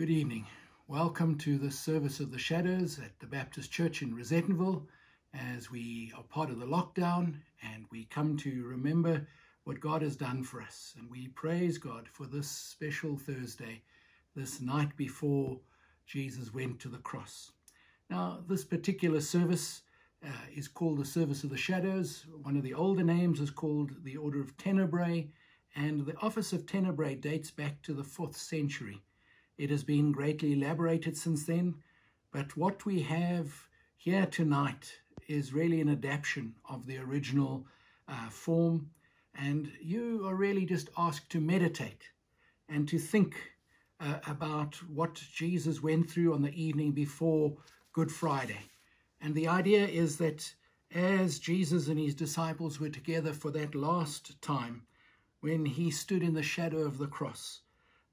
Good evening. Welcome to the service of the shadows at the Baptist Church in Rosettenville as we are part of the lockdown and we come to remember what God has done for us. And we praise God for this special Thursday, this night before Jesus went to the cross. Now, this particular service uh, is called the Service of the Shadows. One of the older names is called the Order of Tenebrae, and the office of Tenebrae dates back to the fourth century. It has been greatly elaborated since then, but what we have here tonight is really an adaptation of the original uh, form, and you are really just asked to meditate and to think uh, about what Jesus went through on the evening before Good Friday. And the idea is that as Jesus and his disciples were together for that last time, when he stood in the shadow of the cross,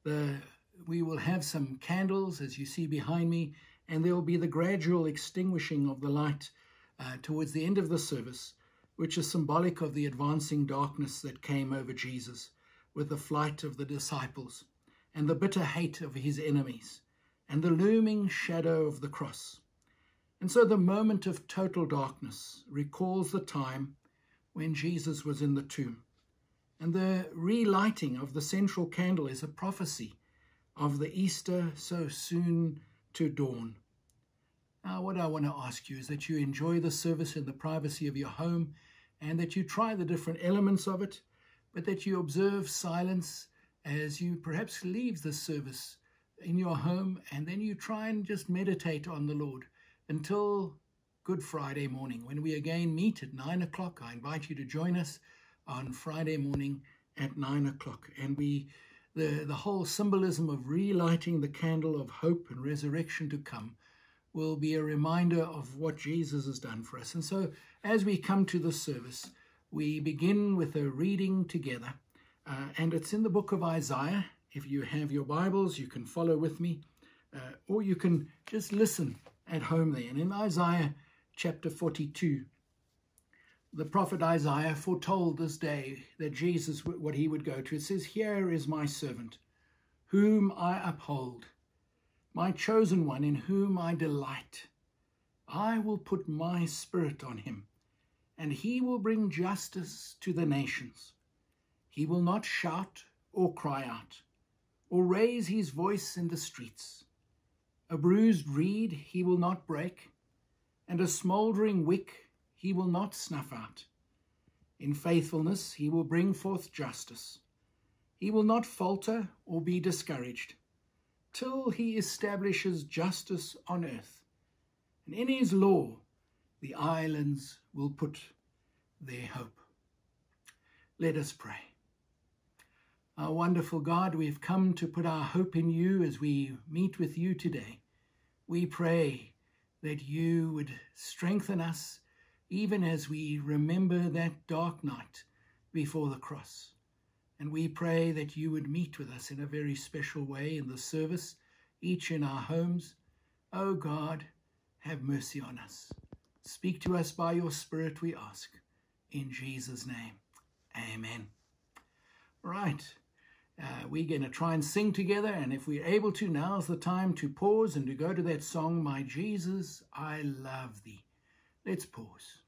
the, we will have some candles, as you see behind me, and there will be the gradual extinguishing of the light uh, towards the end of the service, which is symbolic of the advancing darkness that came over Jesus with the flight of the disciples and the bitter hate of his enemies and the looming shadow of the cross. And so the moment of total darkness recalls the time when Jesus was in the tomb. And the relighting of the central candle is a prophecy of the Easter so soon to dawn. Now, what I want to ask you is that you enjoy the service in the privacy of your home and that you try the different elements of it, but that you observe silence as you perhaps leave the service in your home and then you try and just meditate on the Lord until Good Friday morning, when we again meet at nine o'clock. I invite you to join us on Friday morning at nine o'clock. And we, the, the whole symbolism of relighting the candle of hope and resurrection to come will be a reminder of what Jesus has done for us. And so as we come to the service, we begin with a reading together. Uh, and it's in the book of Isaiah. If you have your Bibles, you can follow with me, uh, or you can just listen at home there. And in Isaiah chapter 42, the prophet Isaiah foretold this day that Jesus, what he would go to. It says, Here is my servant, whom I uphold, my chosen one, in whom I delight. I will put my spirit on him, and he will bring justice to the nations. He will not shout or cry out, or raise his voice in the streets. A bruised reed he will not break, and a smouldering wick he will not snuff out. In faithfulness he will bring forth justice. He will not falter or be discouraged, till he establishes justice on earth. And in his law the islands will put their hope. Let us pray. Our wonderful God, we've come to put our hope in you as we meet with you today. We pray that you would strengthen us even as we remember that dark night before the cross. And we pray that you would meet with us in a very special way in the service, each in our homes. O oh God, have mercy on us. Speak to us by your Spirit, we ask. In Jesus' name, amen. Right. Uh, we're going to try and sing together, and if we're able to, now's the time to pause and to go to that song, My Jesus, I Love Thee. Let's pause.